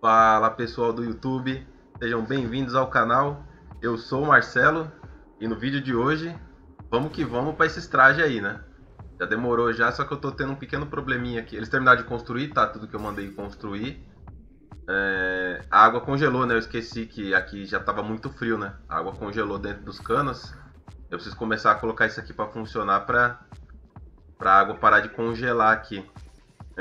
Fala pessoal do YouTube, sejam bem-vindos ao canal. Eu sou o Marcelo e no vídeo de hoje vamos que vamos para esse traje aí, né? Já demorou já, só que eu tô tendo um pequeno probleminha aqui. Eles terminaram de construir, tá? Tudo que eu mandei construir. É... A água congelou, né? Eu esqueci que aqui já tava muito frio, né? A água congelou dentro dos canos. Eu preciso começar a colocar isso aqui para funcionar para para a água parar de congelar aqui.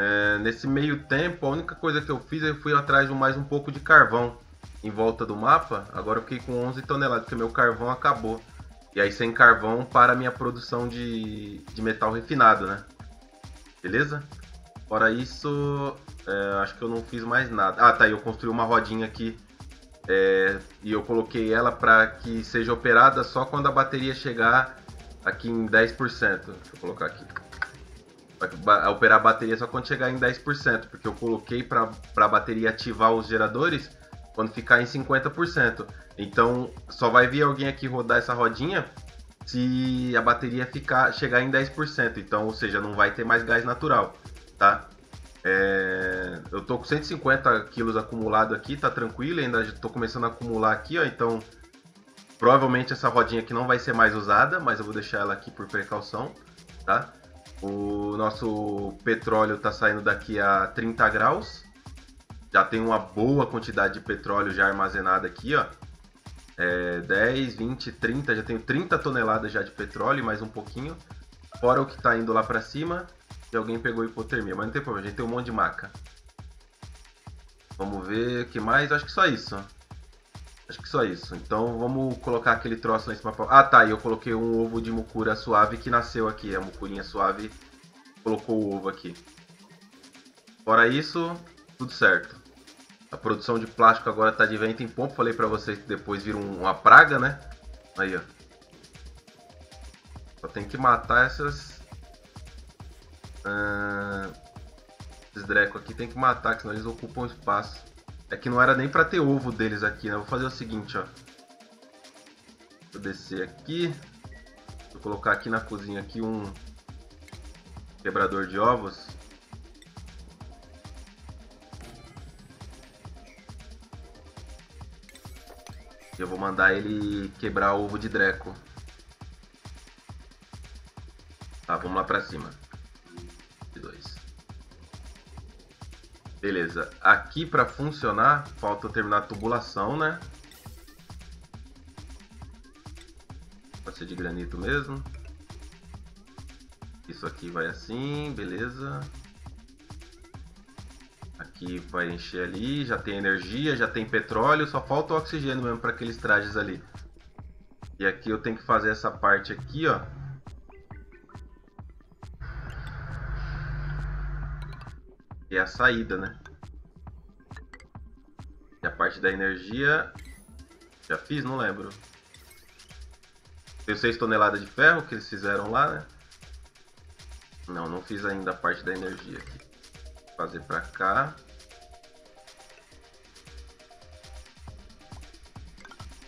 É, nesse meio tempo, a única coisa que eu fiz, eu fui atrás de mais um pouco de carvão em volta do mapa. Agora eu fiquei com 11 toneladas, porque meu carvão acabou. E aí sem carvão para minha produção de, de metal refinado, né? Beleza? Fora isso, é, acho que eu não fiz mais nada. Ah, tá, eu construí uma rodinha aqui é, e eu coloquei ela para que seja operada só quando a bateria chegar aqui em 10%. Deixa eu colocar aqui vai operar a bateria só quando chegar em 10%, porque eu coloquei para a bateria ativar os geradores quando ficar em 50%. Então só vai vir alguém aqui rodar essa rodinha se a bateria ficar chegar em 10%. Então, ou seja, não vai ter mais gás natural, tá? É, eu tô com 150 quilos acumulado aqui, tá tranquilo, ainda estou começando a acumular aqui, ó, então provavelmente essa rodinha aqui não vai ser mais usada, mas eu vou deixar ela aqui por precaução, tá? O nosso petróleo está saindo daqui a 30 graus. Já tem uma boa quantidade de petróleo já armazenada aqui, ó. É 10, 20, 30, já tenho 30 toneladas já de petróleo, mais um pouquinho. Fora o que está indo lá para cima. E alguém pegou hipotermia, mas não tem problema, a gente tem um monte de maca. Vamos ver o que mais, acho que só isso. Acho que só isso. Então vamos colocar aquele troço lá em cima. Ah tá, e eu coloquei um ovo de mucura suave que nasceu aqui. A mucurinha suave colocou o ovo aqui. Fora isso, tudo certo. A produção de plástico agora está de vento em pompa. Falei para vocês que depois vira uma praga, né? Aí, ó. Só tem que matar essas... Ah, esses dreco aqui tem que matar, senão eles ocupam espaço. É que não era nem pra ter ovo deles aqui, né? vou fazer o seguinte, ó. Vou descer aqui. Vou colocar aqui na cozinha aqui um quebrador de ovos. Eu vou mandar ele quebrar o ovo de Dreco. Tá, vamos lá pra cima. Beleza. Aqui para funcionar, falta terminar a tubulação, né? Pode ser de granito mesmo. Isso aqui vai assim, beleza. Aqui vai encher ali, já tem energia, já tem petróleo, só falta o oxigênio mesmo para aqueles trajes ali. E aqui eu tenho que fazer essa parte aqui, ó. É a saída, né? E a parte da energia... Já fiz? Não lembro. Tem 6 toneladas de ferro que eles fizeram lá, né? Não, não fiz ainda a parte da energia aqui. Vou fazer pra cá.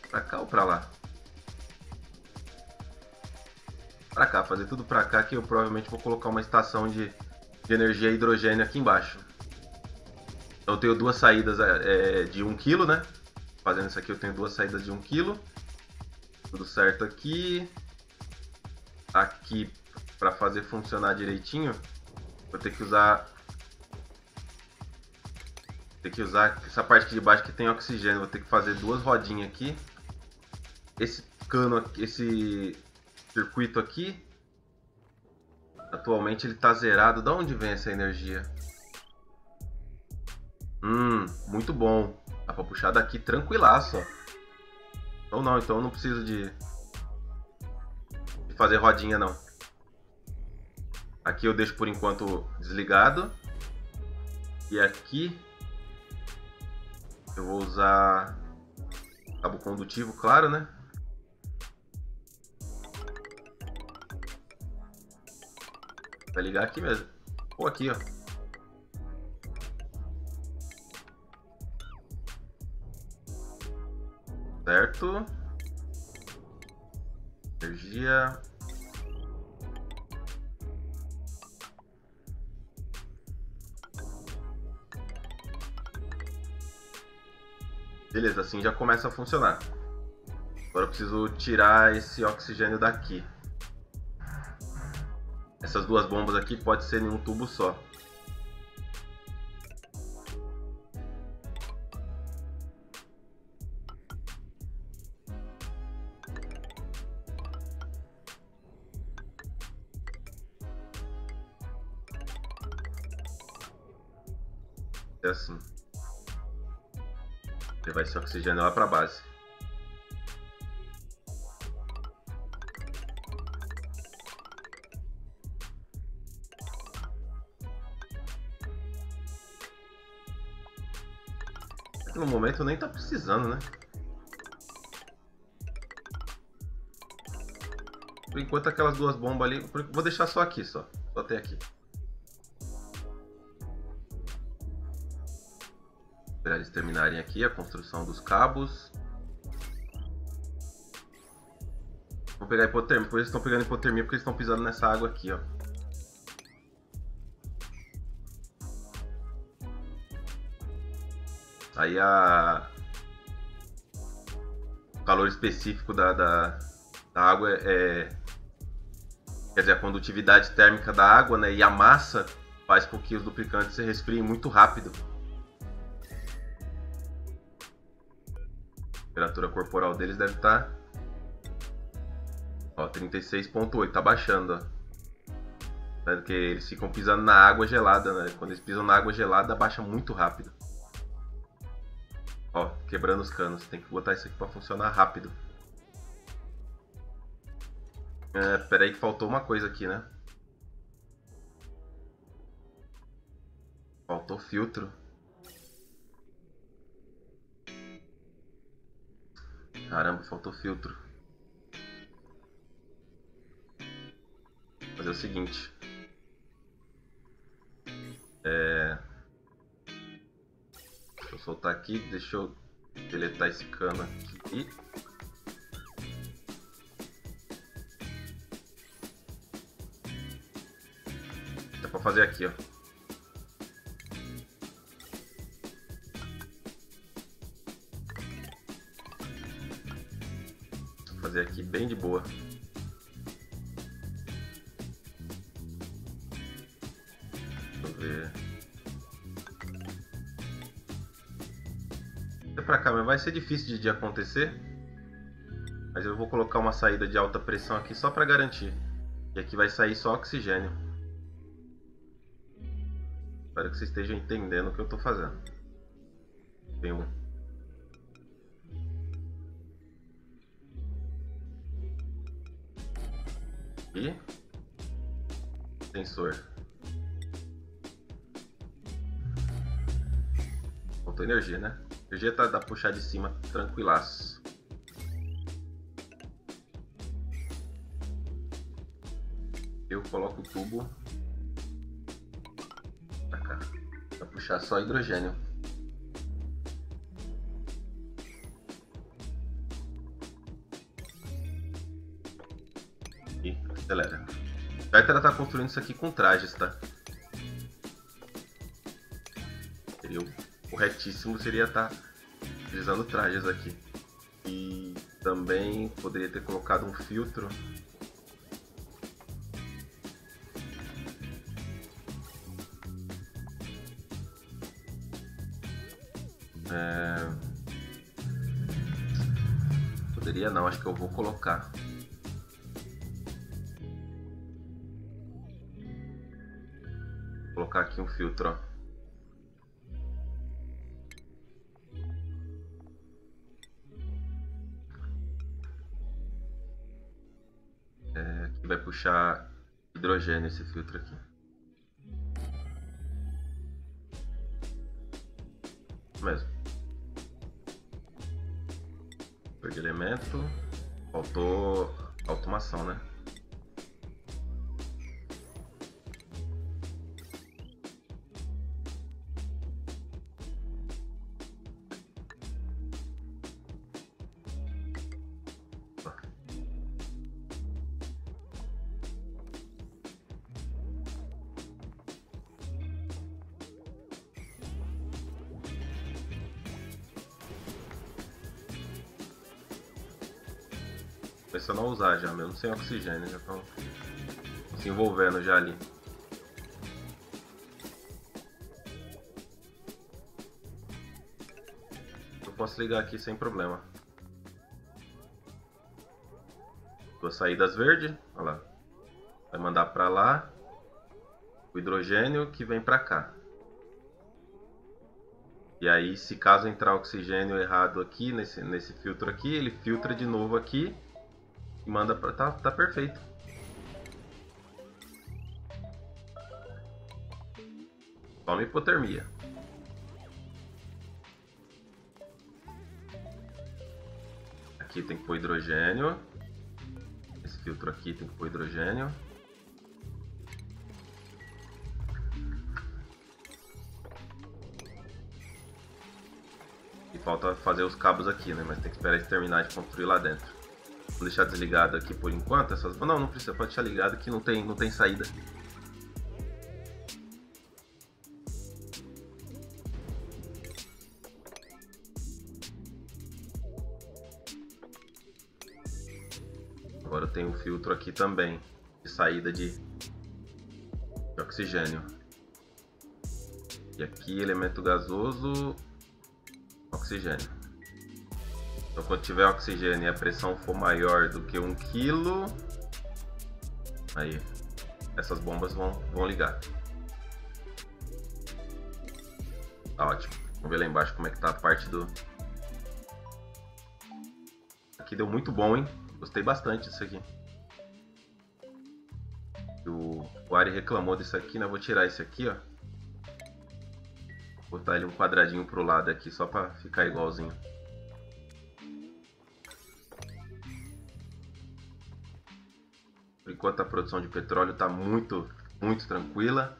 Pra cá ou pra lá? Pra cá, fazer tudo pra cá que eu provavelmente vou colocar uma estação de de energia hidrogênio aqui embaixo. Então eu tenho duas saídas é, é de 1 kg, né? Fazendo isso aqui eu tenho duas saídas de 1 kg. Tudo certo aqui. Aqui, para fazer funcionar direitinho, vou ter que usar... Ter que usar essa parte aqui de baixo que tem oxigênio. Vou ter que fazer duas rodinhas aqui. Esse cano, esse circuito aqui Atualmente ele tá zerado. Da onde vem essa energia? Hum, muito bom. Dá pra puxar daqui tranquilaço, ó. Então não, então eu não preciso de, de fazer rodinha, não. Aqui eu deixo por enquanto desligado. E aqui eu vou usar cabo condutivo, claro, né? Vai ligar aqui mesmo. Ou aqui, ó. Certo. Energia. Beleza, assim já começa a funcionar. Agora eu preciso tirar esse oxigênio daqui. Essas duas bombas aqui pode ser em um tubo só. É assim. Levar esse oxigênio lá para base. Enquanto aquelas duas bombas ali, vou deixar só aqui, só. Só até aqui. Esperar eles terminarem aqui a construção dos cabos. Vou pegar hipotermia, por eles estão pegando hipotermia porque eles estão pisando nessa água aqui, ó. Aí a... o calor específico da, da, da água é, é... Quer dizer, a condutividade térmica da água né, e a massa faz com que os duplicantes se resfriem muito rápido. A temperatura corporal deles deve estar... Tá, ó, 36.8, tá baixando, ó. Porque eles ficam pisando na água gelada, né? Quando eles pisam na água gelada, baixa muito rápido. Ó, quebrando os canos. Tem que botar isso aqui pra funcionar rápido. É, pera aí que faltou uma coisa aqui, né? Faltou filtro. Caramba, faltou filtro. Vou fazer o seguinte. É... Deixa eu soltar aqui, deixa eu deletar esse cano aqui. Fazer aqui, ó. Vou fazer aqui bem de boa. Deixa eu ver. pra cá, mas vai ser difícil de, de acontecer. Mas eu vou colocar uma saída de alta pressão aqui só para garantir. E aqui vai sair só oxigênio. Espero que vocês estejam entendendo o que eu estou fazendo. Tem um. E sensor. Faltou energia, né? energia tá da puxar de cima tranquilaço. Eu coloco o tubo puxar só hidrogênio. E acelera. O ela tá construindo isso aqui com trajes, tá? Seria corretíssimo seria estar tá utilizando trajes aqui. E também poderia ter colocado um filtro Não, acho que eu vou colocar. Vou colocar aqui um filtro, ó. vai puxar hidrogênio esse filtro aqui. Elemento. Faltou automação, né? Começando a usar já, mesmo sem oxigênio, já estão se envolvendo já ali. Eu posso ligar aqui sem problema. Duas saídas verdes, olha lá. Vai mandar para lá o hidrogênio que vem para cá. E aí, se caso entrar oxigênio errado aqui, nesse, nesse filtro aqui, ele filtra de novo aqui manda para... Tá, tá perfeito. Toma hipotermia. Aqui tem que pôr hidrogênio. Esse filtro aqui tem que pôr hidrogênio. falta fazer os cabos aqui, né? Mas tem que esperar eles terminar de construir lá dentro. Vou deixar desligado aqui por enquanto. Essas... Não, não precisa, pode deixar ligado que não tem, não tem saída. Agora tem um filtro aqui também de saída de, de oxigênio. E aqui elemento gasoso oxigênio. Então quando tiver oxigênio e a pressão for maior do que 1 kg, aí essas bombas vão, vão ligar. Tá ótimo. Vamos ver lá embaixo como é que tá a parte do... Aqui deu muito bom, hein? Gostei bastante disso aqui. O, o Ari reclamou disso aqui, né? Vou tirar esse aqui, ó botar ele um quadradinho pro lado aqui só para ficar igualzinho. Enquanto a produção de petróleo está muito, muito tranquila.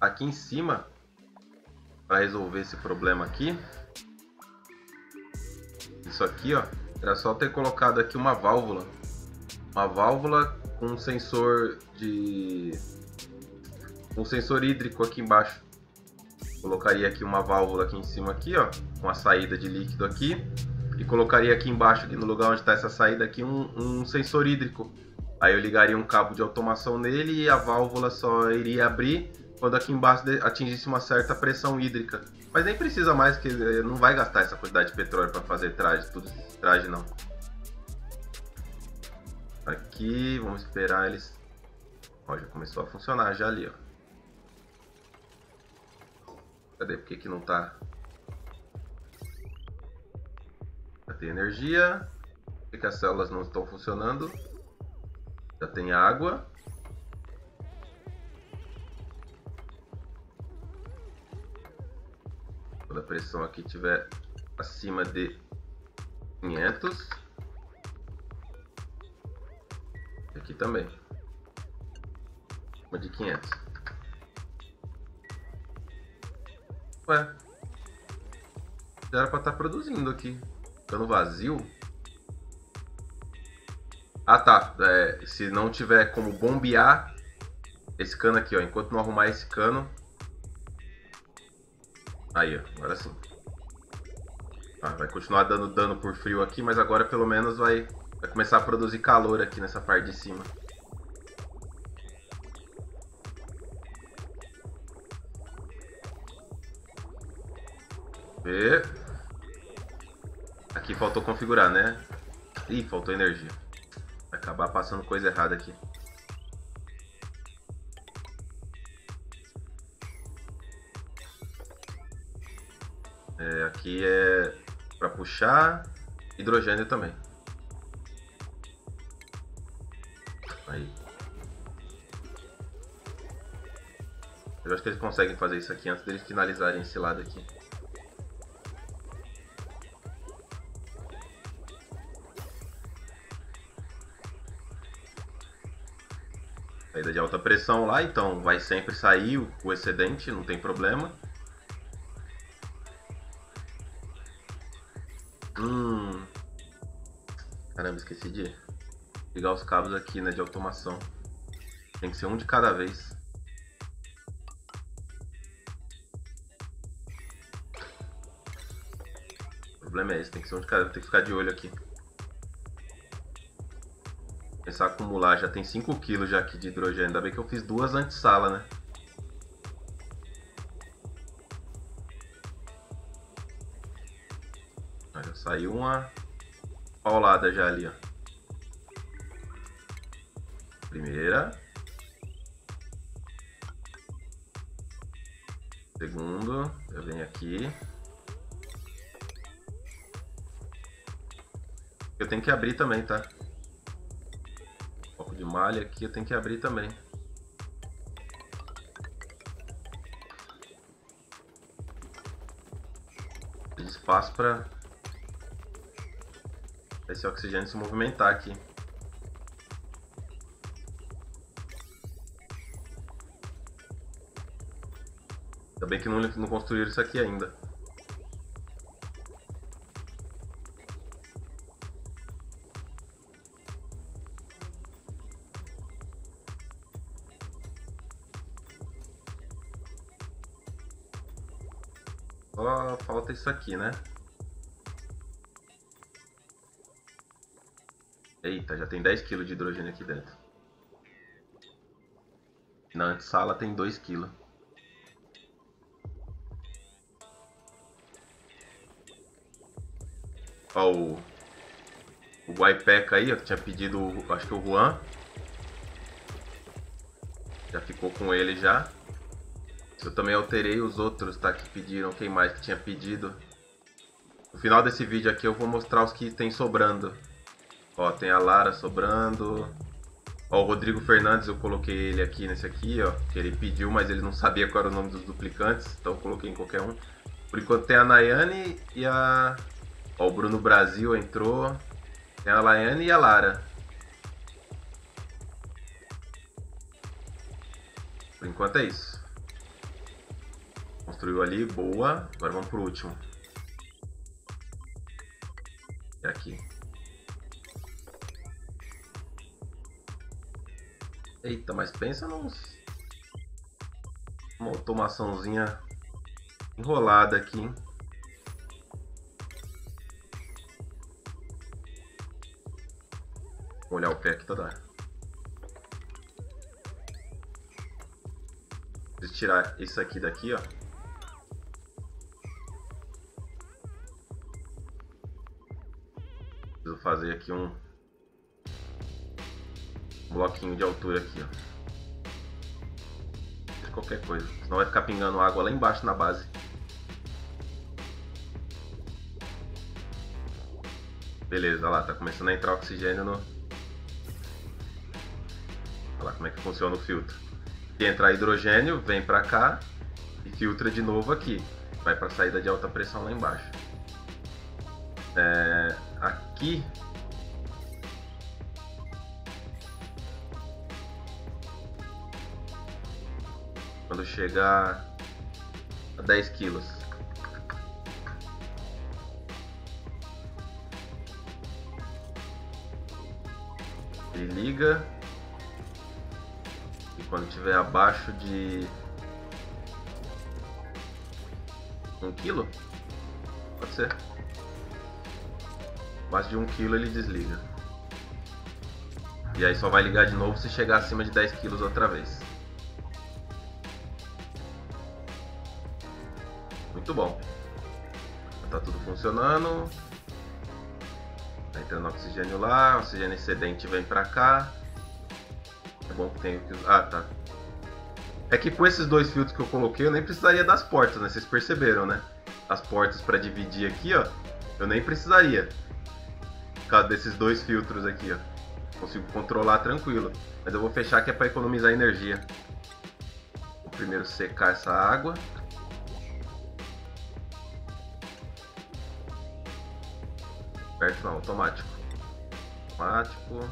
Aqui em cima, para resolver esse problema aqui, isso aqui, ó, era só ter colocado aqui uma válvula, uma válvula com um sensor de um sensor hídrico aqui embaixo. Colocaria aqui uma válvula aqui em cima aqui, ó, com a saída de líquido aqui. E colocaria aqui embaixo, aqui no lugar onde está essa saída aqui, um, um sensor hídrico. Aí eu ligaria um cabo de automação nele e a válvula só iria abrir quando aqui embaixo atingisse uma certa pressão hídrica. Mas nem precisa mais, que não vai gastar essa quantidade de petróleo para fazer traje, tudo traje não. Aqui, vamos esperar eles... Ó, já começou a funcionar já ali, ó. Cadê? Por que, que não tá? Tem energia. Por que, que as células não estão funcionando? Já tem água. Quando a pressão aqui estiver acima de 500. Aqui também. Acima de 500. Ué. Já era pra estar tá produzindo aqui. Ficando vazio. Ah tá. É, se não tiver como bombear esse cano aqui, ó. Enquanto não arrumar esse cano. Aí, ó. Agora sim. Ah, vai continuar dando dano por frio aqui, mas agora pelo menos vai, vai começar a produzir calor aqui nessa parte de cima. ver. Aqui faltou configurar, né? Ih, faltou energia. Vai acabar passando coisa errada aqui. É, aqui é para puxar hidrogênio também. Aí. Eu acho que eles conseguem fazer isso aqui antes deles finalizarem esse lado aqui. Pressão lá, então vai sempre sair o, excedente, não tem problema. Hum. Caramba, esqueci de ligar os cabos aqui, né, de automação. Tem que ser um de cada vez. problema é esse, tem que ser um de cada, tem que ficar de olho aqui. Começar a acumular, já tem 5 kg já aqui de hidrogênio. Ainda bem que eu fiz duas antes-sala, né? Já saiu uma paulada já ali, ó. Primeira. Segundo, eu venho aqui. Eu tenho que abrir também, tá? Malha aqui eu tenho que abrir também. espaço para esse oxigênio se movimentar aqui. Ainda bem que não, não construíram isso aqui ainda. Falta isso aqui, né? Eita, já tem 10 kg de hidrogênio aqui dentro. Na antessala tem 2 kg. Ó, o, o Ipeca aí, ó, que tinha pedido, acho que o Juan. Já ficou com ele já. Eu também alterei os outros, tá? Que pediram, quem mais que tinha pedido. No final desse vídeo aqui eu vou mostrar os que tem sobrando. Ó, tem a Lara sobrando. Ó, o Rodrigo Fernandes, eu coloquei ele aqui nesse aqui, ó. Que ele pediu, mas ele não sabia qual era o nome dos duplicantes. Então eu coloquei em qualquer um. Por enquanto tem a Nayane e a... Ó, o Bruno Brasil entrou. Tem a Laiane e a Lara. Por enquanto é isso. Construiu ali, boa. Agora vamos pro último. É aqui. Eita, mas pensa nos... Uma automaçãozinha enrolada aqui, hein? Vou olhar o pé aqui toda hora. Preciso tirar isso aqui daqui, ó. Fazer aqui um bloquinho de altura aqui, ó. De qualquer coisa, senão vai ficar pingando água lá embaixo na base. Beleza, lá, tá começando a entrar oxigênio no... Olha lá como é que funciona o filtro. Se entrar hidrogênio, vem pra cá e filtra de novo aqui. Vai pra saída de alta pressão lá embaixo. É, aqui quando chegar a 10 quilos. Ele liga e quando tiver abaixo de um quilo, pode ser. Mais de um quilo ele desliga. E aí só vai ligar de novo se chegar acima de 10 quilos outra vez. Muito bom. Tá tudo funcionando. Tá entrando oxigênio lá, oxigênio excedente vem pra cá. É bom que tem que. Ah, tá. É que com esses dois filtros que eu coloquei, eu nem precisaria das portas, né? Vocês perceberam, né? As portas para dividir aqui, ó. Eu nem precisaria. Causa desses dois filtros aqui, ó. Consigo controlar tranquilo. Mas eu vou fechar que é para economizar energia. Vou primeiro secar essa água. Perto não, automático. Automático.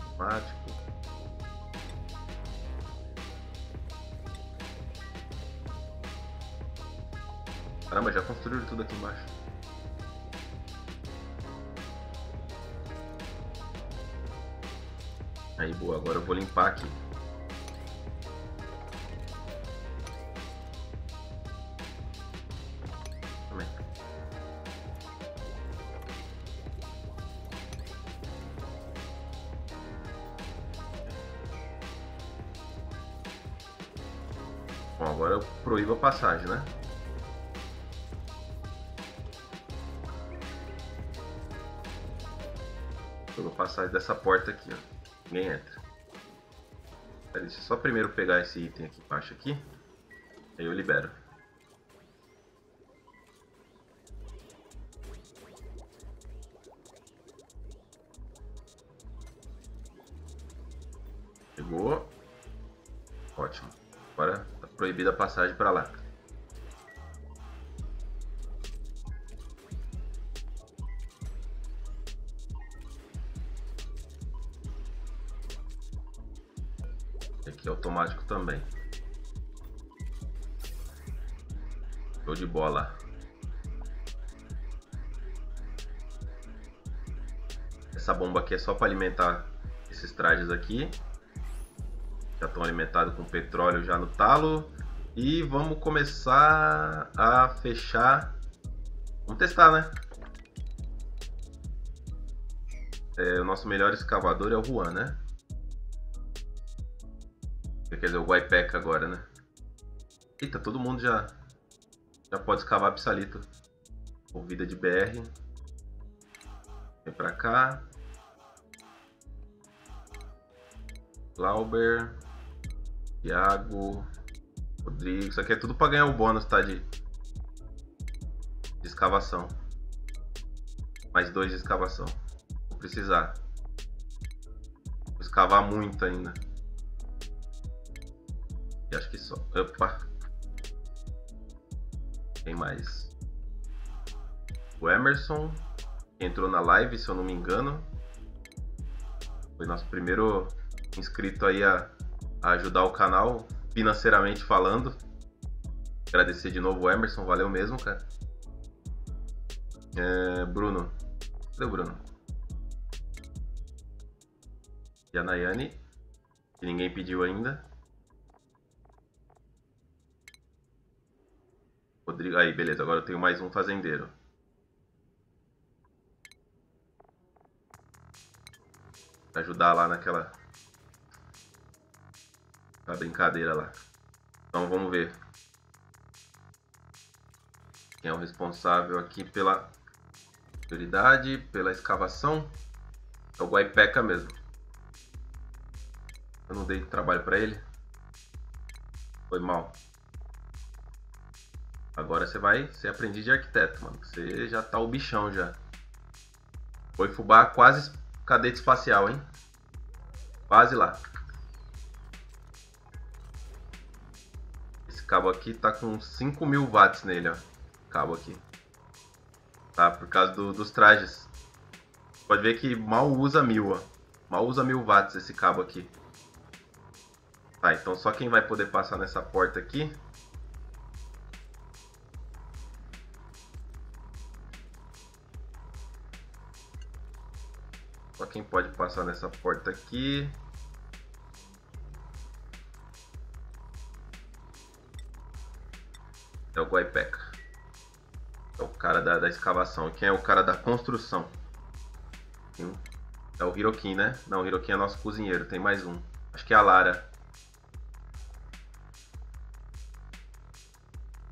Automático. Caramba, já construíram tudo aqui embaixo. Aí, boa, agora eu vou limpar aqui. Bom, agora eu proíbo a passagem, né? Proíbo a passagem dessa porta aqui, ó. Ninguém entra. Deixa eu só primeiro pegar esse item aqui embaixo aqui. Aí eu libero. Chegou. Ótimo. Agora tá proibida a passagem para lá. Automático também. Show de bola. Essa bomba aqui é só para alimentar esses trajes aqui. Já estão alimentados com petróleo já no talo. E vamos começar a fechar. Vamos testar, né? É, o nosso melhor escavador é o Juan, né? Quer dizer, o Guaipeca agora, né? Eita, todo mundo já, já pode escavar psalito. Vida de BR. Vem pra cá. Glauber. Thiago. Rodrigo. Isso aqui é tudo pra ganhar o bônus, tá? De, de escavação. Mais dois de escavação. Vou precisar. Vou escavar muito ainda. Acho que só. Opa! Tem mais. O Emerson entrou na live, se eu não me engano. Foi nosso primeiro inscrito aí a, a ajudar o canal, financeiramente falando. Agradecer de novo o Emerson, valeu mesmo, cara. É, Bruno. Cadê o Bruno? E a Nayane, que ninguém pediu ainda. Rodrigo. Aí, beleza. Agora eu tenho mais um fazendeiro. Pra ajudar lá naquela. Na brincadeira lá. Então vamos ver. Quem é o responsável aqui pela prioridade, pela escavação? É o Guaipeca mesmo. Eu não dei trabalho para ele. Foi mal. Agora você vai ser aprendiz de arquiteto, mano. Você já tá o bichão já. Foi fubá quase cadete espacial, hein? Quase lá. Esse cabo aqui tá com 5 mil watts nele, ó. Cabo aqui. Tá, por causa do, dos trajes. Pode ver que mal usa mil, ó. Mal usa mil watts esse cabo aqui. Tá, então só quem vai poder passar nessa porta aqui quem pode passar nessa porta aqui. É o Guaipeca. É o cara da, da escavação. Quem é o cara da construção? É o Hirokin, né? Não, o Hirokin é nosso cozinheiro. Tem mais um. Acho que é a Lara.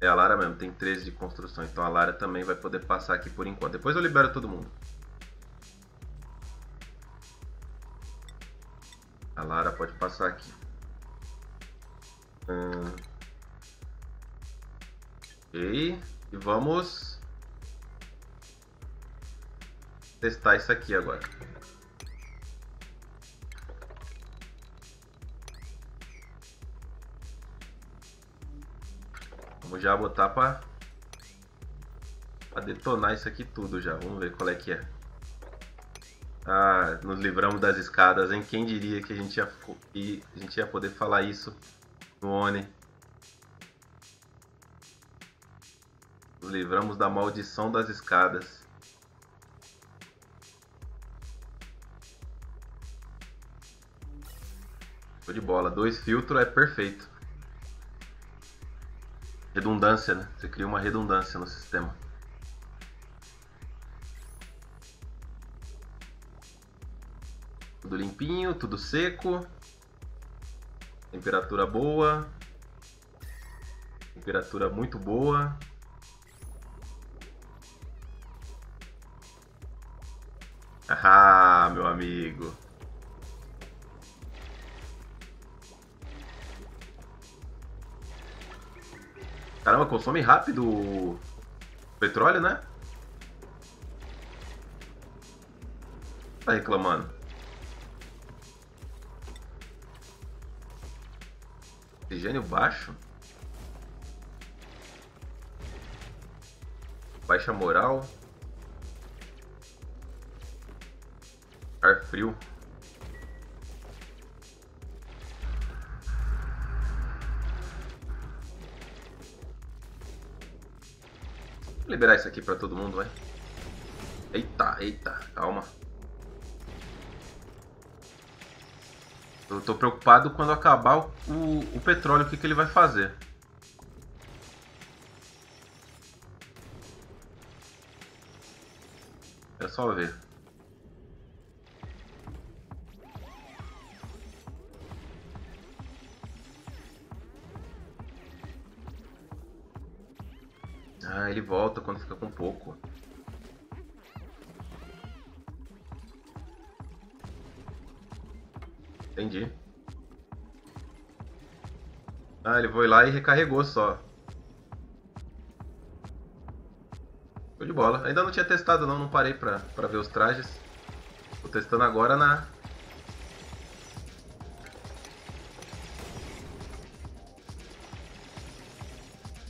É a Lara mesmo, tem 13 de construção. Então a Lara também vai poder passar aqui por enquanto. Depois eu libero todo mundo. A Lara pode passar aqui. Hum. E vamos testar isso aqui agora. Vamos já botar para detonar isso aqui tudo já. Vamos ver qual é que é. Ah, nos livramos das escadas, hein? Quem diria que a gente ia, que a gente ia poder falar isso no ONI? Nos livramos da maldição das escadas. Show de bola. Dois filtros é perfeito. Redundância, né? Você cria uma redundância no sistema. Tudo limpinho, tudo seco. Temperatura boa. Temperatura muito boa. Ah, meu amigo. Caramba, consome rápido o petróleo, né? Tá reclamando. Oxigênio baixo. Baixa moral. Ar frio. Vou liberar isso aqui pra todo mundo, vai. Eita, eita, calma. Eu tô preocupado quando acabar o, o, o petróleo, o que, que ele vai fazer. É só ver. Ah, ele volta quando fica com pouco. Entendi. Ah, ele foi lá e recarregou só. Show de bola. Ainda não tinha testado não, não parei pra, pra ver os trajes. Tô testando agora na...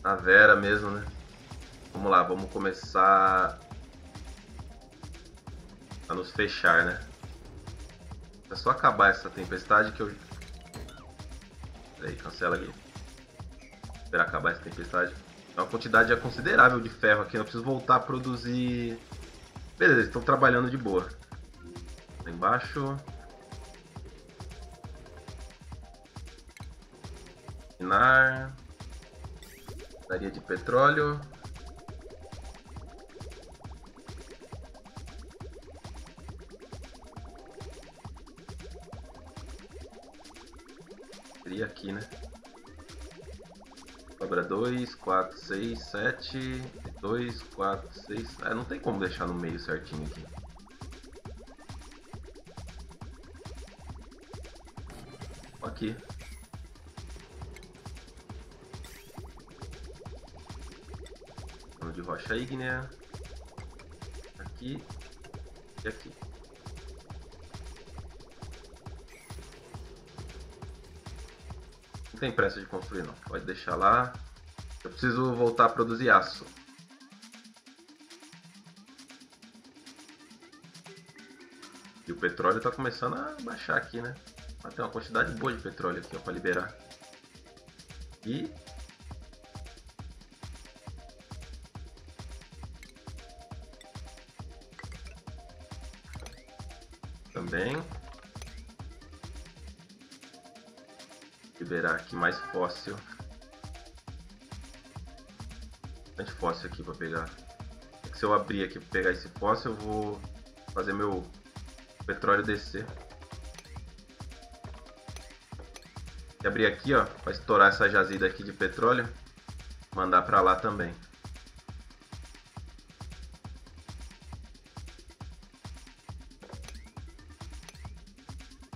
Na Vera mesmo, né? Vamos lá, vamos começar a nos fechar, né? É só acabar essa tempestade que eu... Peraí, cancela aqui. Esperar acabar essa tempestade. É uma quantidade considerável de ferro aqui. Eu preciso voltar a produzir... Beleza, estão trabalhando de boa. Lá embaixo. Minar. Daria de petróleo. Aqui, né? Sobra 2, 4, 6, 7, 2, 4, 6. Ah, não tem como deixar no meio certinho aqui. Aqui. Vamos de rocha ígnea. Aqui e aqui. Tem pressa de construir não, pode deixar lá. Eu preciso voltar a produzir aço. E o petróleo está começando a baixar aqui, né? Mas tem uma quantidade boa de petróleo aqui para liberar. Liberar aqui mais fóssil. Bastante fóssil aqui para pegar. É se eu abrir aqui para pegar esse fóssil, eu vou fazer meu petróleo descer. E abrir aqui, ó, para estourar essa jazida aqui de petróleo, mandar para lá também.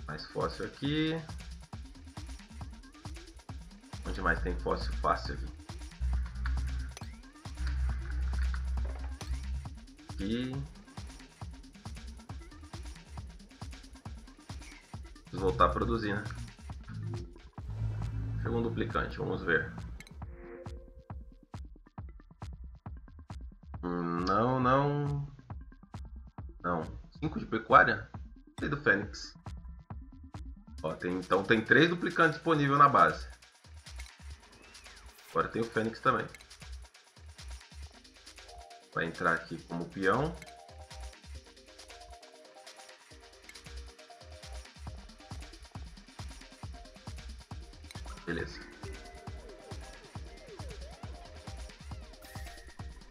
Mais fóssil aqui. Mais tem fóssil fácil? Aqui. Preciso voltar a produzir, né? Chegou um duplicante, vamos ver. Não, não. Não. 5 de pecuária? Tem do Fênix. Ó, tem, então tem três duplicantes disponíveis na base. Agora tem o Fênix também. Vai entrar aqui como peão. Beleza.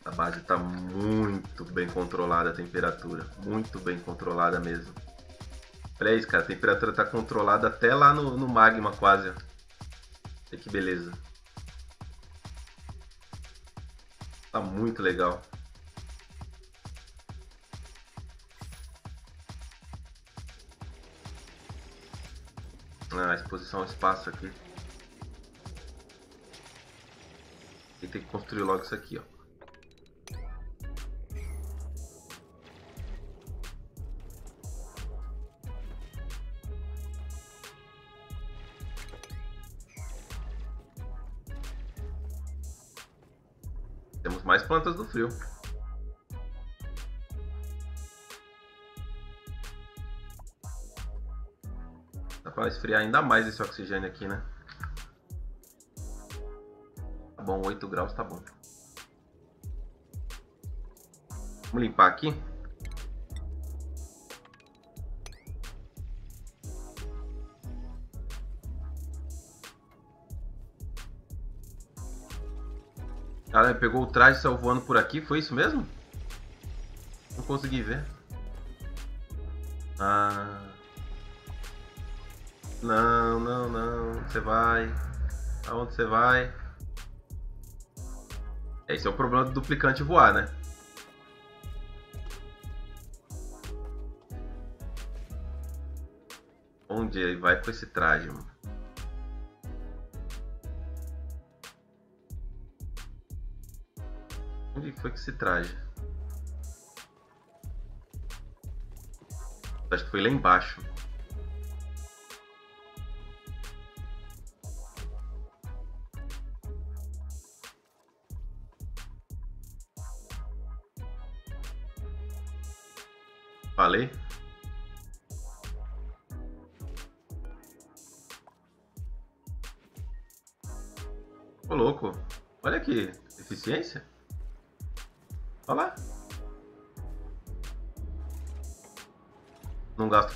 A base está muito bem controlada a temperatura. Muito bem controlada mesmo. Olha isso, cara. A temperatura está controlada até lá no, no magma quase. Olha que beleza. Muito legal. Ah, exposição ao espaço aqui. E tem que construir logo isso aqui, ó. Temos mais plantas do frio. Dá pra esfriar ainda mais esse oxigênio aqui, né? Tá bom, 8 graus tá bom. Vamos limpar aqui. Cara, pegou o traje e saiu voando por aqui, foi isso mesmo? Não consegui ver. Ah. Não, não, não. Você vai. Aonde você vai? Esse é o problema do duplicante voar, né? Onde ele vai com esse traje, mano? Foi que se traje? Acho que foi lá embaixo.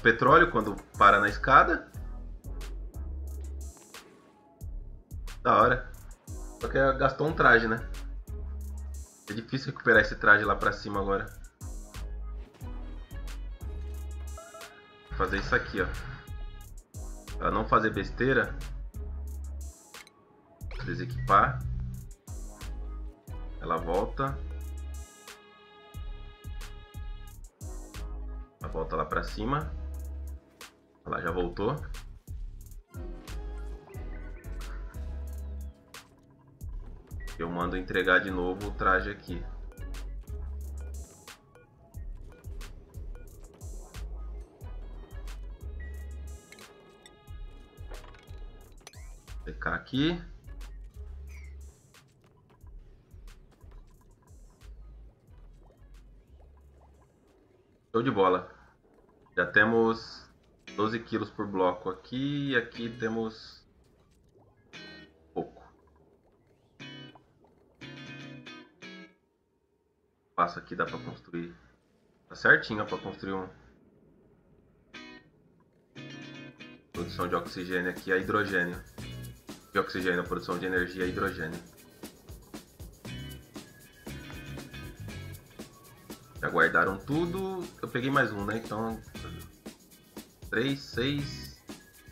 Petróleo quando para na escada. Da hora. Só que gastou um traje, né? É difícil recuperar esse traje lá pra cima agora. Vou fazer isso aqui, ó. Pra não fazer besteira. Desequipar. Ela volta. volta lá pra cima. Olha lá, já voltou. Eu mando entregar de novo o traje aqui. Secar aqui. Show de bola. Já temos 12 quilos por bloco aqui e aqui temos pouco. Passa aqui dá para construir. Tá certinho para construir um produção de oxigênio aqui a hidrogênio. De oxigênio, produção de energia a hidrogênio. Já guardaram tudo. Eu peguei mais um, né? Então 3, 6.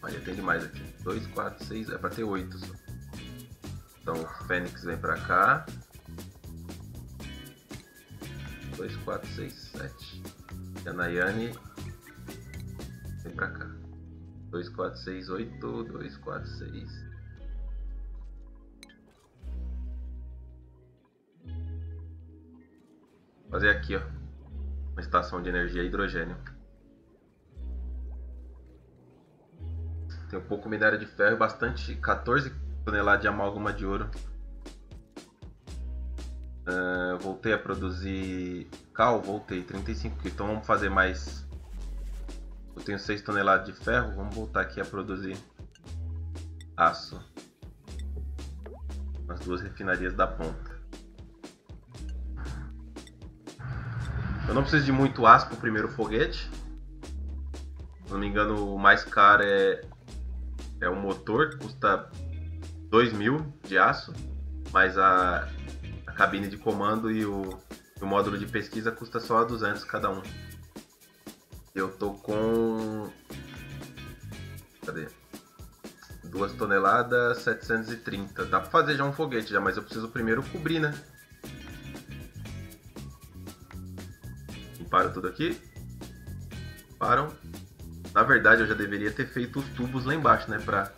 Olha, tem demais aqui. 2, 4, 6. É pra ter 8 só. Então o Fênix vem pra cá. 2, 4, 6, 7. E a Nayane vem pra cá. 2, 4, 6, 8. 2, 4, 6. Fazer aqui, ó. Uma estação de energia hidrogênio. Tem um pouco minério de ferro e bastante 14 toneladas de amálgama de ouro. Uh, voltei a produzir cal, voltei 35 quilos. Então vamos fazer mais. Eu tenho 6 toneladas de ferro, vamos voltar aqui a produzir aço. Nas duas refinarias da ponta. Eu não preciso de muito aço para o primeiro foguete. Se não me engano, o mais caro é é um motor, custa 2 mil de aço, mas a, a cabine de comando e o, o, módulo de pesquisa custa só 200 cada um. Eu tô com. Cadê? 2 toneladas, 730. Dá pra fazer já um foguete já, mas eu preciso primeiro cobrir, né? Limparam tudo aqui. Param. Na verdade, eu já deveria ter feito os tubos lá embaixo, né? Pra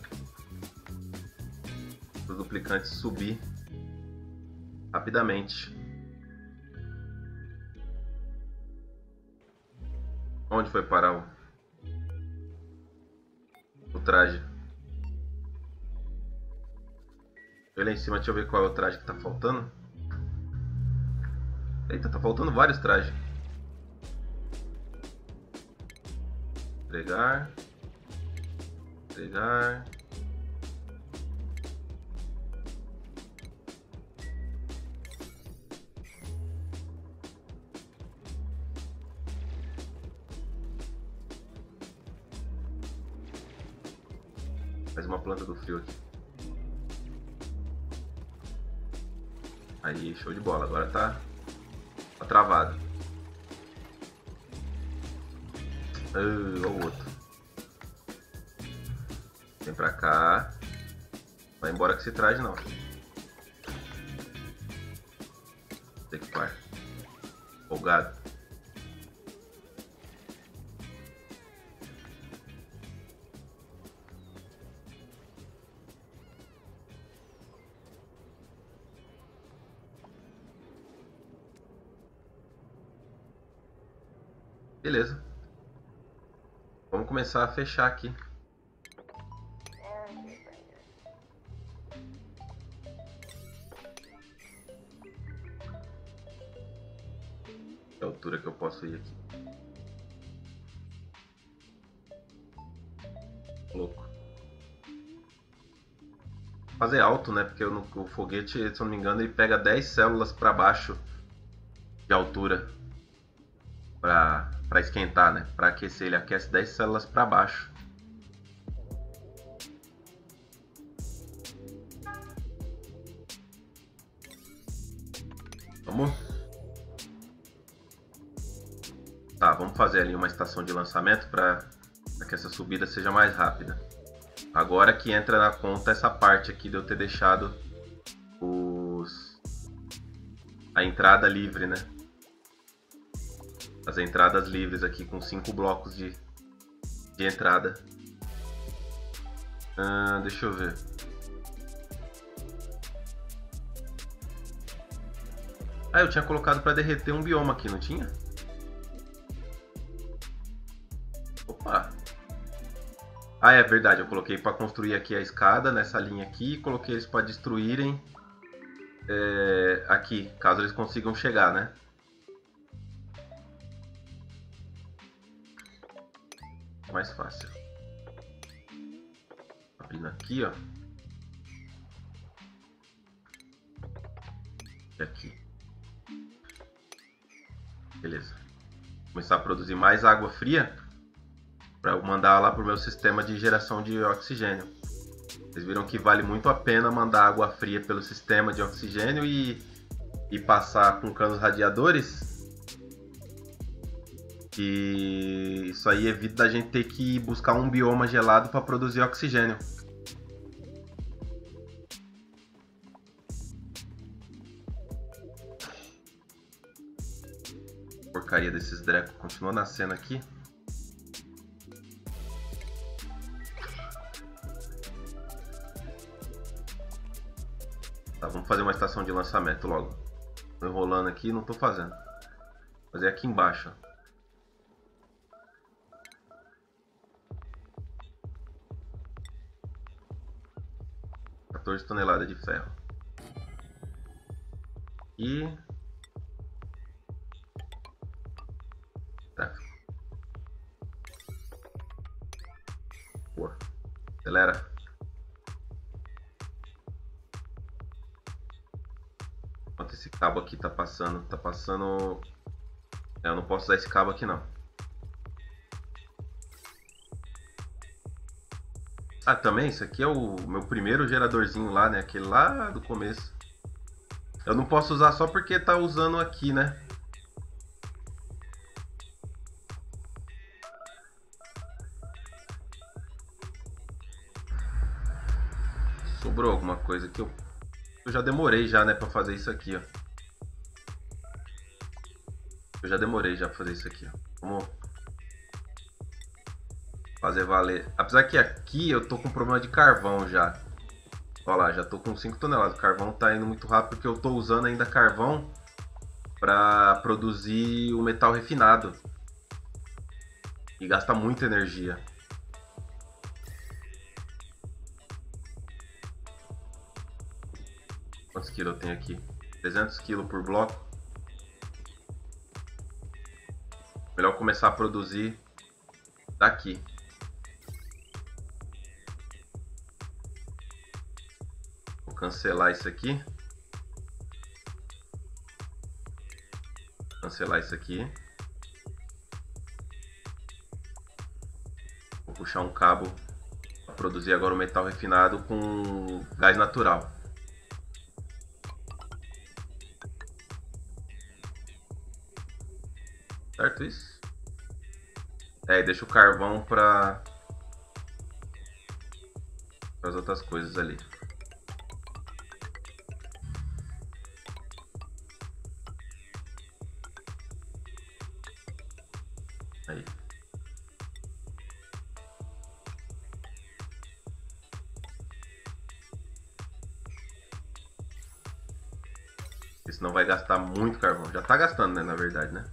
os duplicantes subir rapidamente. Onde foi parar o, o traje? Foi lá em cima, deixa eu ver qual é o traje que tá faltando. Eita, tá faltando vários trajes. Entregar. Entregar. Mais uma planta do frio aqui. Aí, show de bola. Agora tá, tá travado. Uh, o outro. Vem pra cá. Vai embora que se traje não. Tem que par. Folgado. Começar a fechar aqui. Que altura que eu posso ir aqui? Louco. Fazer alto, né? Porque o, o foguete, se eu não me engano, ele pega 10 células para baixo de altura esquentar, né? Para aquecer, ele aquece 10 células para baixo. Vamos? Tá, vamos fazer ali uma estação de lançamento para que essa subida seja mais rápida. Agora que entra na conta essa parte aqui de eu ter deixado os a entrada livre, né? As entradas livres aqui com cinco blocos de, de entrada. Ah, deixa eu ver. Ah, eu tinha colocado para derreter um bioma aqui, não tinha? Opa! Ah, é verdade, eu coloquei para construir aqui a escada nessa linha aqui e coloquei eles para destruírem é, aqui, caso eles consigam chegar, né? Mais fácil. Abrindo aqui, ó. E aqui. Beleza. Começar a produzir mais água fria para eu mandar lá para o meu sistema de geração de oxigênio. Vocês viram que vale muito a pena mandar água fria pelo sistema de oxigênio e, e passar com canos radiadores que isso aí evita da gente ter que buscar um bioma gelado para produzir oxigênio. Porcaria desses Dreco continua nascendo aqui. Tá, vamos fazer uma estação de lançamento logo. Tô enrolando aqui não tô fazendo. Fazer aqui embaixo. 14 toneladas de ferro. E... Tá. Boa. Acelera. Enquanto esse cabo aqui tá passando, tá passando... Eu não posso usar esse cabo aqui não. Ah, também, isso aqui é o meu primeiro geradorzinho lá, né? Aquele lá do começo. Eu não posso usar só porque tá usando aqui, né? Sobrou alguma coisa que eu... Eu já demorei já, né, pra fazer isso aqui, ó. Eu já demorei já pra fazer isso aqui, ó. Vamos fazer valer. Apesar que aqui eu tô com problema de carvão já. Olha lá, já tô com 5 toneladas. O carvão tá indo muito rápido porque eu tô usando ainda carvão para produzir o metal refinado. E gasta muita energia. Quantos quilos eu tenho aqui? 300 quilos por bloco. Melhor começar a produzir daqui. Cancelar isso aqui. Cancelar isso aqui. Vou puxar um cabo para produzir agora o metal refinado com gás natural. Certo isso? É, deixa o carvão para as outras coisas ali. Gastar muito carvão. Já tá gastando, né, na verdade, né?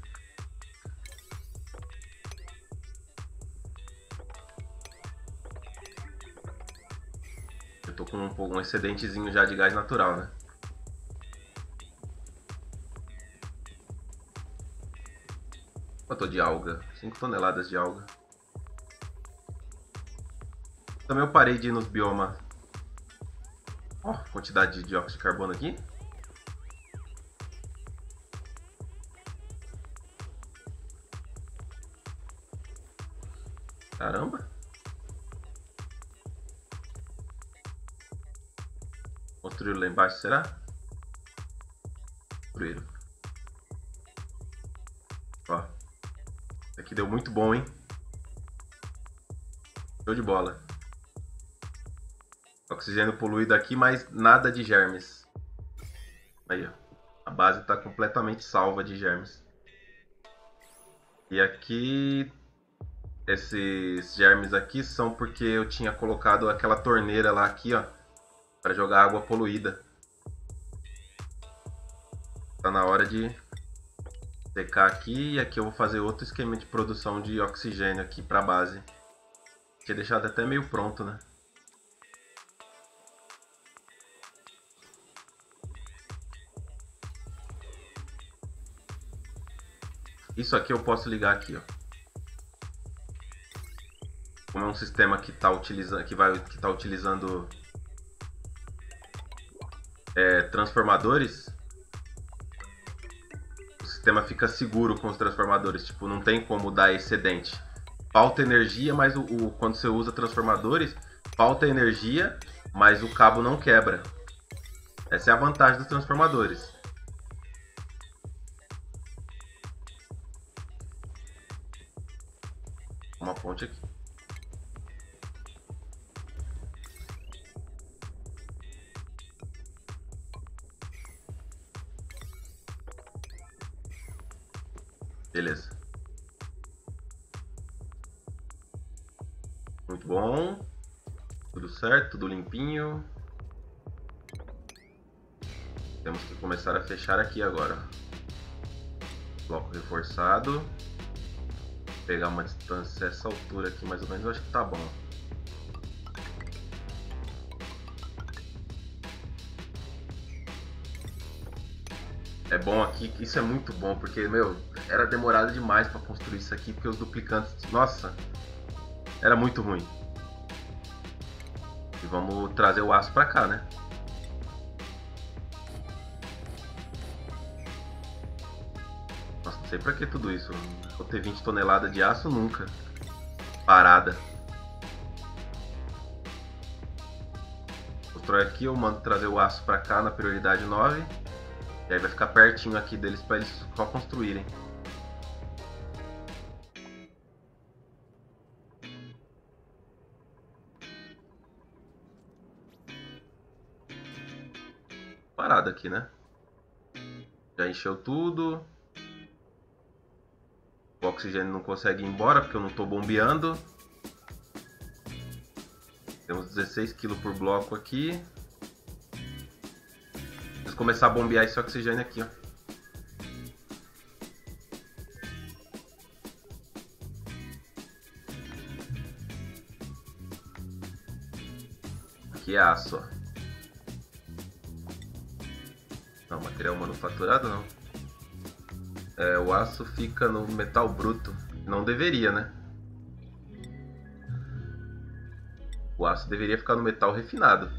com um, um excedentezinho já de gás natural, né? Quanto de alga? 5 toneladas de alga. Também eu parei de ir nos biomas. Ó, oh, quantidade de dióxido de carbono aqui. Embaixo, será? Construíram. Ó. Isso aqui deu muito bom, hein? Show de bola. Oxigênio poluído aqui, mas nada de germes. Aí, ó. A base está completamente salva de germes. E aqui... Esses germes aqui são porque eu tinha colocado aquela torneira lá aqui, ó para jogar água poluída. Tá na hora de secar aqui e aqui eu vou fazer outro esquema de produção de oxigênio aqui para base. Tinha deixado até meio pronto, né? Isso aqui eu posso ligar aqui, ó. Como é um sistema que está utilizando, que vai, que tá utilizando é, transformadores, sistema fica seguro com os transformadores. Tipo, não tem como dar excedente. Falta energia, mas o, o quando você usa transformadores, falta energia, mas o cabo não quebra. Essa é a vantagem dos transformadores. Beleza. Muito bom. Tudo certo, tudo limpinho. Temos que começar a fechar aqui agora. Bloco reforçado. Vou pegar uma distância essa altura aqui mais ou menos, eu acho que tá bom. É bom aqui, isso é muito bom, porque, meu, era demorado demais para construir isso aqui, porque os duplicantes, nossa, era muito ruim. E vamos trazer o aço para cá, né? Nossa, não sei pra que tudo isso. Vou ter 20 toneladas de aço nunca. Parada. Constrói aqui, eu mando trazer o aço para cá na prioridade 9. E aí vai ficar pertinho aqui deles para eles só construírem. Parado aqui, né? Já encheu tudo. O oxigênio não consegue ir embora porque eu não estou bombeando. Temos 16 kg por bloco aqui. Preciso começar a bombear esse oxigênio aqui, ó. Aqui é aço, ó. Não, material manufaturado não. É, o aço fica no metal bruto. Não deveria, né? O aço deveria ficar no metal refinado.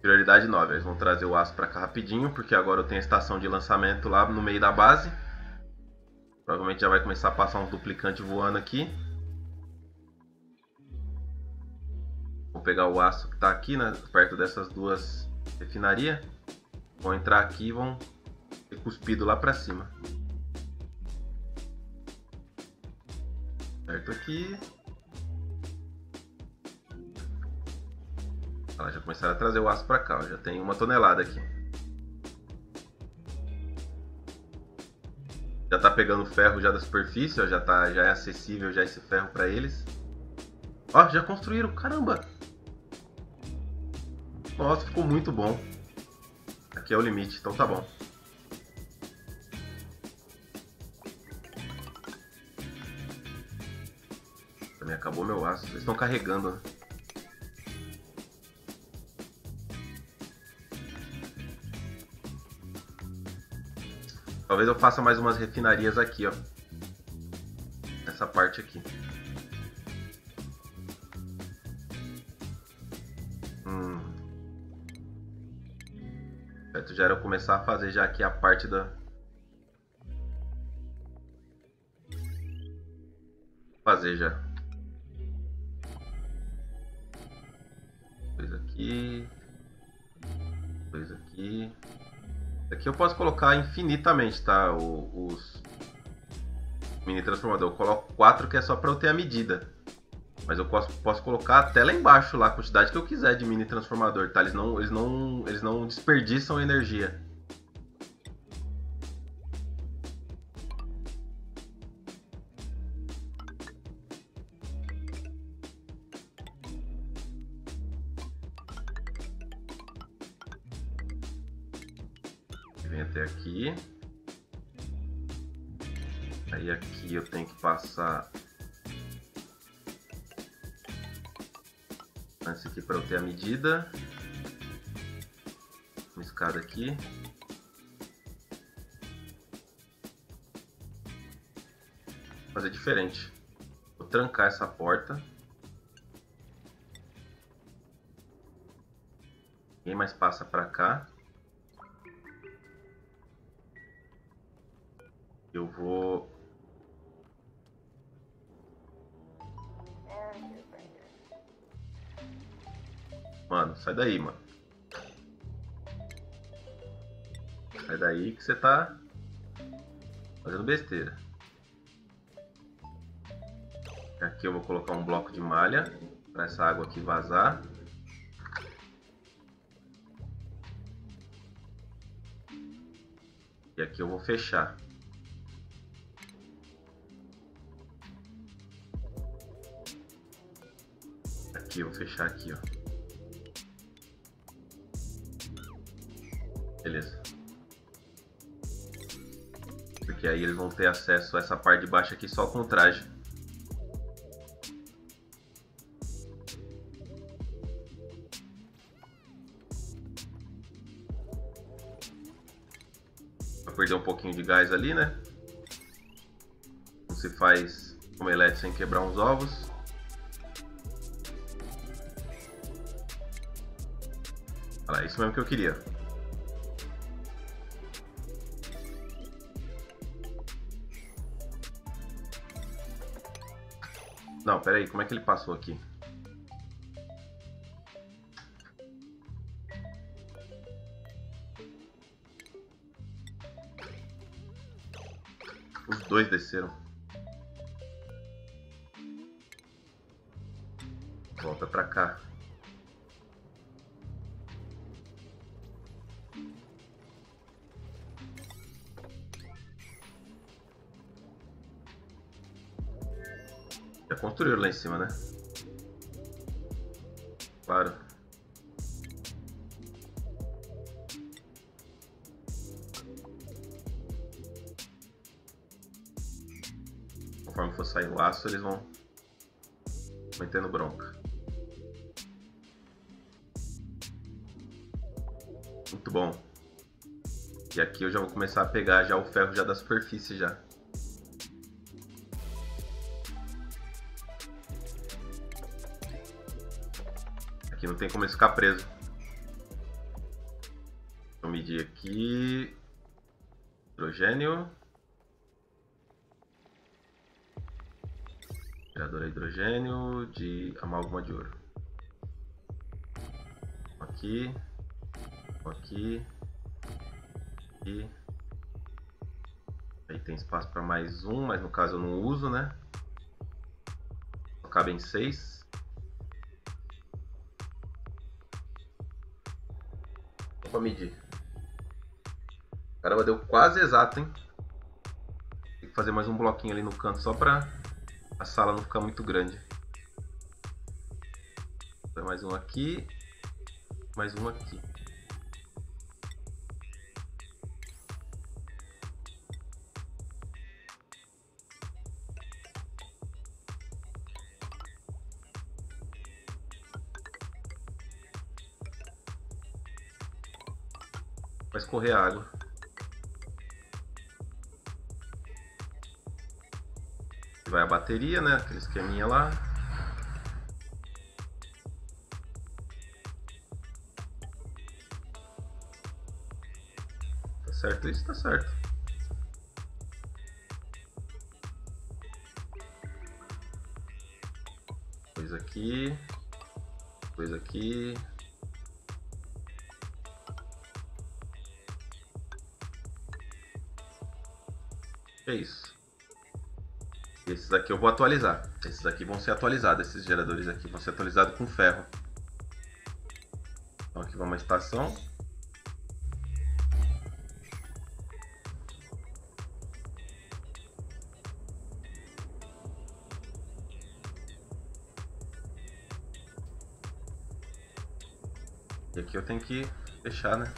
Prioridade 9. Eles vão trazer o aço para cá rapidinho, porque agora eu tenho a estação de lançamento lá no meio da base. Provavelmente já vai começar a passar uns duplicantes voando aqui. Vou pegar o aço que está aqui, né, perto dessas duas refinarias. Vão entrar aqui e vão ser cuspido lá para cima. Certo aqui. Ela já começaram a trazer o aço para cá, ó. já tem uma tonelada aqui. Já tá pegando ferro já da superfície, ó, já, tá, já é acessível já esse ferro para eles. Ó, já construíram, caramba! Nossa, ficou muito bom. Aqui é o limite, então tá bom. Também acabou meu aço. Eles estão carregando, né? Talvez eu faça mais umas refinarias aqui, ó. Nessa parte aqui. Começar a fazer já aqui a parte da... Fazer já. Dois aqui. Dois aqui. Aqui eu posso colocar infinitamente, tá? O, os mini transformador. Eu coloco 4 que é só para eu ter a medida. Mas eu posso, posso colocar até lá embaixo lá, a quantidade que eu quiser de mini transformador, tá? Eles não, eles não, eles não desperdiçam energia. Aqui. Vou fazer diferente. Vou trancar essa porta. Ninguém mais passa para cá. Eu vou Mano, sai daí, mano. Que você tá fazendo besteira. Aqui eu vou colocar um bloco de malha para essa água aqui vazar. E aqui eu vou fechar. Aqui eu vou fechar aqui, ó. Beleza. Porque aí eles vão ter acesso a essa parte de baixo aqui só com o traje. Vai perder um pouquinho de gás ali, né? Não se faz omelete sem quebrar uns ovos. Olha lá, isso mesmo que eu queria. Não, pera aí, como é que ele passou aqui? Os dois desceram. Cima, né? Claro. Conforme for sair o aço, eles vão metendo bronca. Muito bom. E aqui eu já vou começar a pegar já o ferro já da superfície já. Não tem como ficar preso. Vou medir aqui. Hidrogênio. Gerador hidrogênio de amálgama de ouro. Aqui. Aqui. Aqui. Aí tem espaço para mais um, mas no caso eu não uso, né? Só cabem seis. Pra medir. Caramba, deu quase exato, hein? Tem que fazer mais um bloquinho ali no canto só pra a sala não ficar muito grande. Mais um aqui. Mais um aqui. Escorrer água. Vai a bateria, né? Aquele esqueminha lá. Tá certo isso? Tá certo. Coisa aqui. Coisa aqui. É isso. Esses aqui eu vou atualizar. Esses aqui vão ser atualizados. Esses geradores aqui vão ser atualizados com ferro. Então aqui vai uma estação. E aqui eu tenho que fechar, né?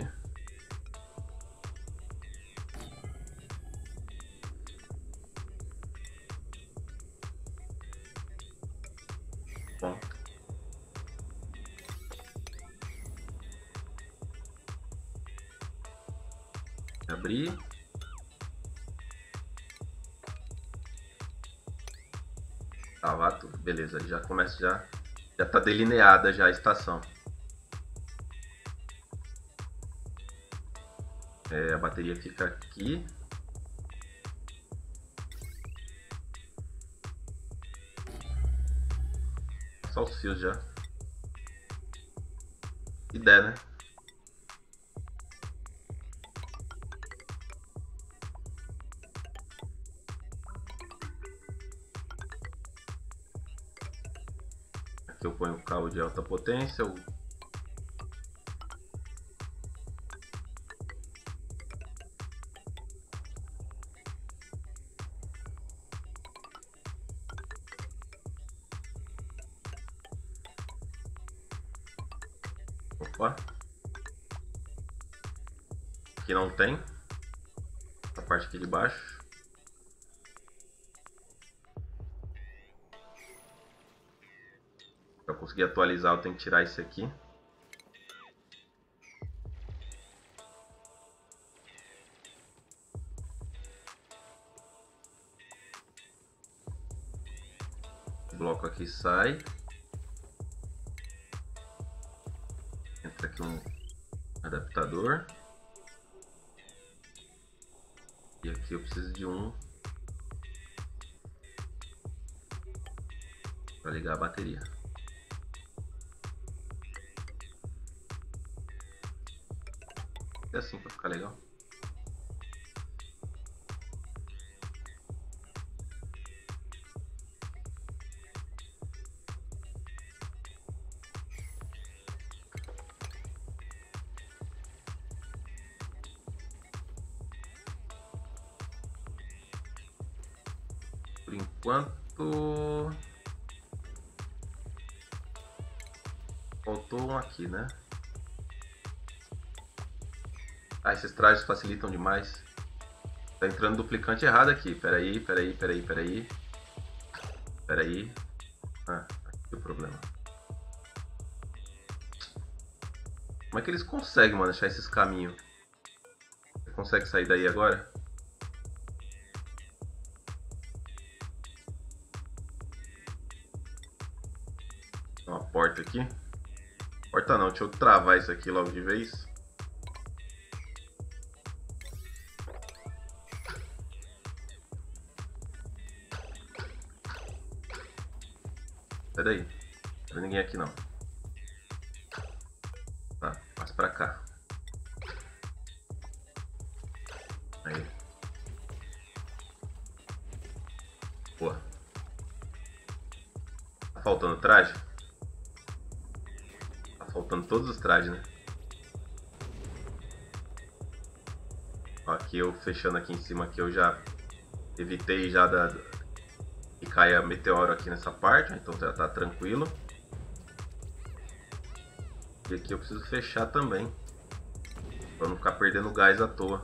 Aqui. Salvar tá, tudo. Beleza, já começa já. Já tá delineada já a estação. É, a bateria fica aqui. Só os fios já. Der, né? Aqui eu ponho o cabo de alta potência, o tem. A parte aqui de baixo. Para conseguir atualizar eu tenho que tirar isso aqui. Bloco aqui sai. Para Aqui, né? Ah, esses trajes facilitam demais. Tá entrando duplicante errado aqui. Peraí, peraí, peraí, peraí. Peraí. Ah, aqui o problema. Como é que eles conseguem, mano, achar esses caminhos? Você consegue sair daí agora? uma porta aqui. Porta não, deixa eu travar isso aqui logo de vez. Pera aí. Não tem ninguém aqui não. Tá, passa pra cá. Aí. Boa. Tá faltando traje? Todos os trajes, né? Aqui eu fechando aqui em cima aqui eu já evitei já da, e caia meteoro aqui nessa parte, então já tá tranquilo. E aqui eu preciso fechar também, para não ficar perdendo gás à toa.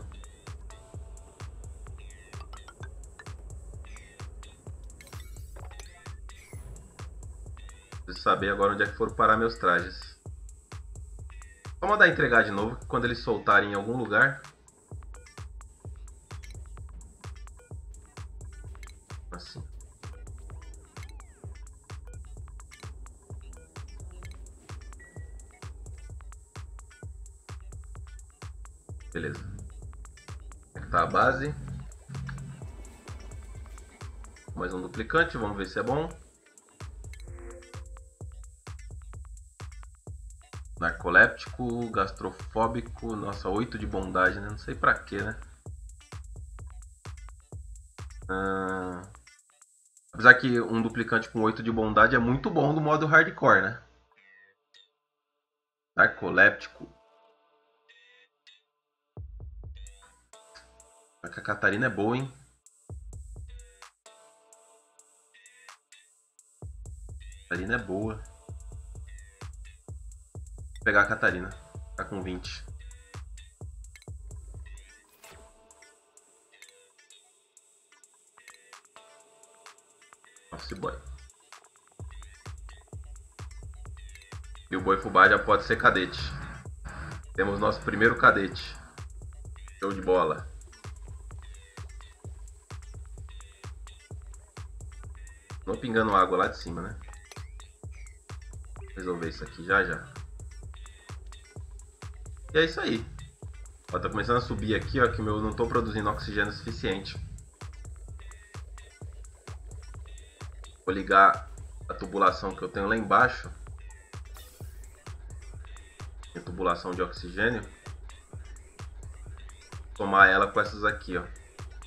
Preciso saber agora onde é que foram parar meus trajes. Mandar entregar de novo, quando eles soltarem em algum lugar, Beleza. Aqui tá a base. Mais um duplicante, vamos ver se é bom. Narcoléptico, gastrofóbico, nossa, 8 de bondade, né? Não sei pra quê, né? Ah, apesar que um duplicante com 8 de bondade é muito bom no modo hardcore, né? Narcoléptico, A Catarina é boa, hein? Catarina é boa. Pegar a Catarina. Tá com 20. Office Boy. E o Boi Fubá já pode ser cadete. Temos nosso primeiro cadete. Show de bola. Não pingando água lá de cima, né? Resolver isso aqui já já. E é isso aí. Ó, tá começando a subir aqui, ó, que o meu não tô produzindo oxigênio suficiente. Vou ligar a tubulação que eu tenho lá embaixo. A tubulação de oxigênio. Tomar ela com essas aqui, ó.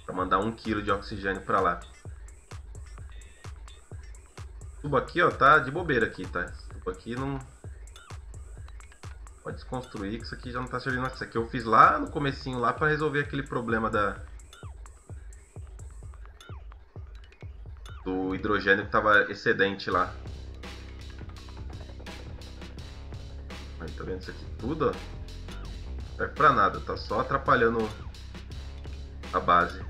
Pra mandar um quilo de oxigênio pra lá tubo aqui, ó, tá de bobeira aqui, tá? Tubo aqui não... Pode desconstruir, que isso aqui já não tá servindo. Isso aqui eu fiz lá no comecinho, lá pra resolver aquele problema da... Do hidrogênio que tava excedente lá. Aí, tá vendo isso aqui tudo, ó? Não serve pra nada, tá só atrapalhando a base.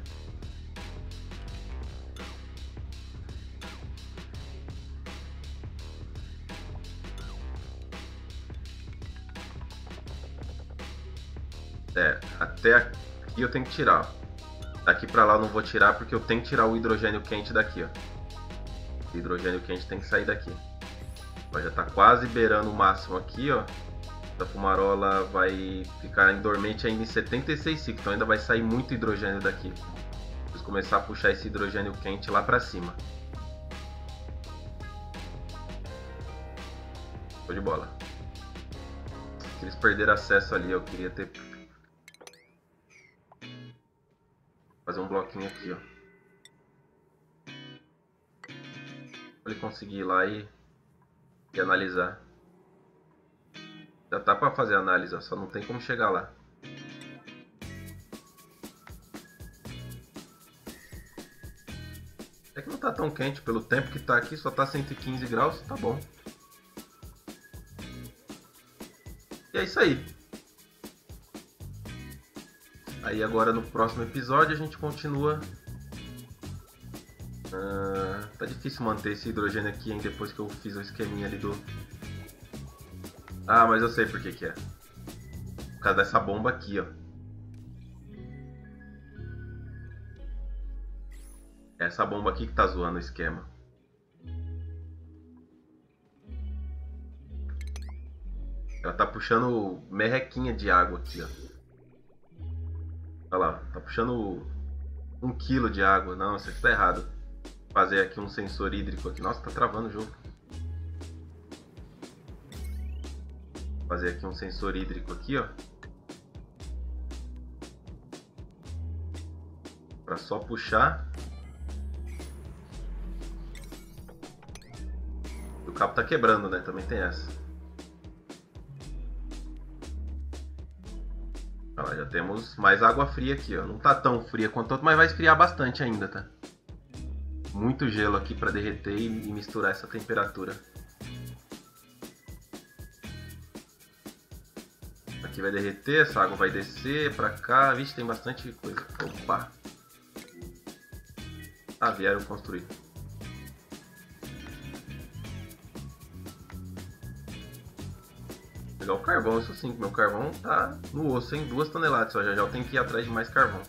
Aqui eu tenho que tirar. Daqui pra lá eu não vou tirar porque eu tenho que tirar o hidrogênio quente daqui, ó. O hidrogênio quente tem que sair daqui. Ó, já tá quase beirando o máximo aqui, ó. A fumarola vai ficar em dormente ainda em 76 ciclos, então ainda vai sair muito hidrogênio daqui. Preciso começar a puxar esse hidrogênio quente lá pra cima. Show de bola. Eles perderam acesso ali, eu queria ter fazer um bloquinho aqui, ó. Pra ele conseguir ir lá e, e analisar. Já tá pra fazer análise, ó, só não tem como chegar lá. É que não tá tão quente. Pelo tempo que tá aqui, só tá 115 graus, tá bom. E é isso aí. Aí agora no próximo episódio a gente continua. Ah, tá difícil manter esse hidrogênio aqui, hein, depois que eu fiz o esqueminha ali do... Ah, mas eu sei por que que é. Por causa dessa bomba aqui, ó. Essa bomba aqui que tá zoando o esquema. Ela tá puxando merrequinha de água aqui, ó. Olha lá, tá puxando um quilo de água. Não, isso aqui tá errado. Vou fazer aqui um sensor hídrico aqui. Nossa, tá travando o jogo. Vou fazer aqui um sensor hídrico aqui, ó. Pra só puxar. O cabo tá quebrando, né? Também tem essa. Ó, já temos mais água fria aqui, ó. Não tá tão fria quanto outro, mas vai esfriar bastante ainda, tá? Muito gelo aqui para derreter e misturar essa temperatura. Aqui vai derreter, essa água vai descer pra cá. Vixe, tem bastante coisa. Opa! Ah, vieram construir. Pegar o carvão, isso sim, meu carvão tá no osso, hein? Duas toneladas só, já já eu tenho que ir atrás de mais carvão.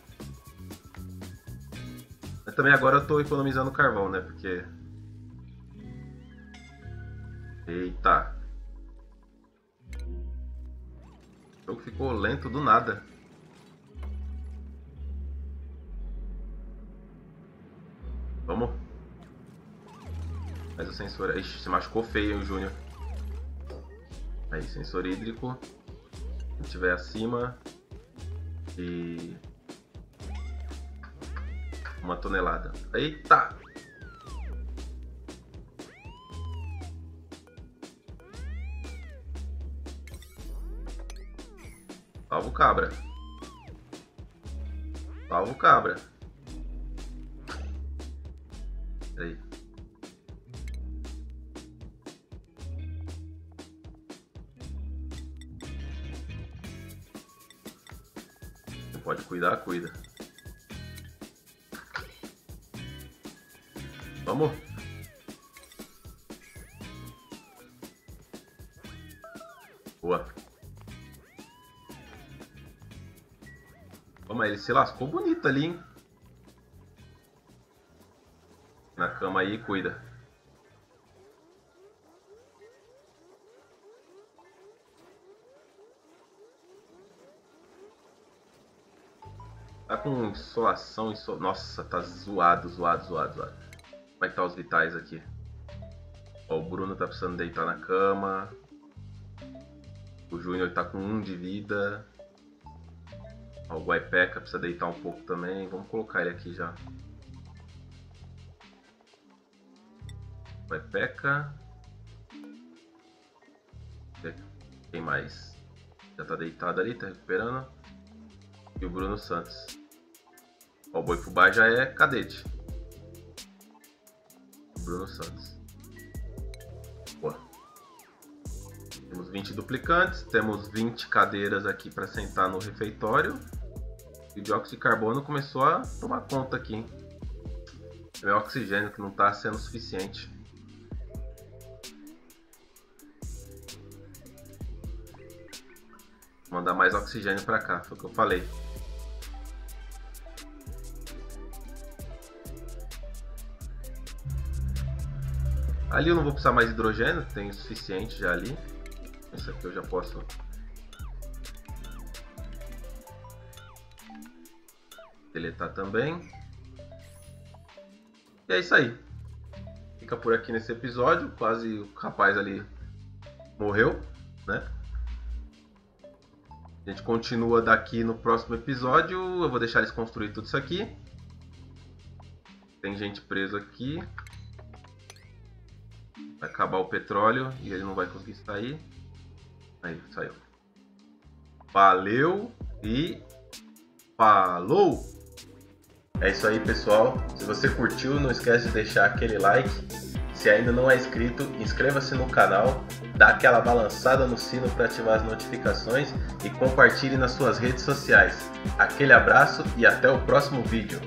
Mas também agora eu tô economizando carvão, né? Porque... Eita! O jogo ficou lento do nada. Vamos. Mas o sensor... Ixi, se machucou feio, hein, Júnior. Aí, sensor hídrico. Se acima de uma tonelada. Eita! Salvo cabra. Salvo cabra. Cuidar, cuida. Vamos. Boa. Vamos, ele se lascou bonito ali, hein? Na cama aí, cuida. Com insolação, insol... Nossa, tá zoado, zoado, zoado, zoado. Como é que tá os vitais aqui? Ó, o Bruno tá precisando deitar na cama. O Júnior tá com um de vida. Ó, o Guaipeca precisa deitar um pouco também. Vamos colocar ele aqui já. Guaipeca. Quem mais? Já tá deitado ali, tá recuperando e o Bruno Santos. Boi Fubá já é cadete. Bruno Santos. Boa. Temos 20 duplicantes, temos 20 cadeiras aqui para sentar no refeitório. E o dióxido de carbono começou a tomar conta aqui. É o oxigênio que não está sendo suficiente. Vou mandar mais oxigênio para cá, foi o que eu falei. Ali eu não vou precisar mais de hidrogênio, tem o suficiente já ali. Esse aqui eu já posso... Deletar também. E é isso aí. Fica por aqui nesse episódio. Quase o rapaz ali morreu, né? A gente continua daqui no próximo episódio. Eu vou deixar eles construir tudo isso aqui. Tem gente preso aqui. Acabar o petróleo e ele não vai conseguir sair. Aí, saiu. Valeu e falou! É isso aí, pessoal. Se você curtiu, não esquece de deixar aquele like. Se ainda não é inscrito, inscreva-se no canal, dá aquela balançada no sino para ativar as notificações e compartilhe nas suas redes sociais. Aquele abraço e até o próximo vídeo.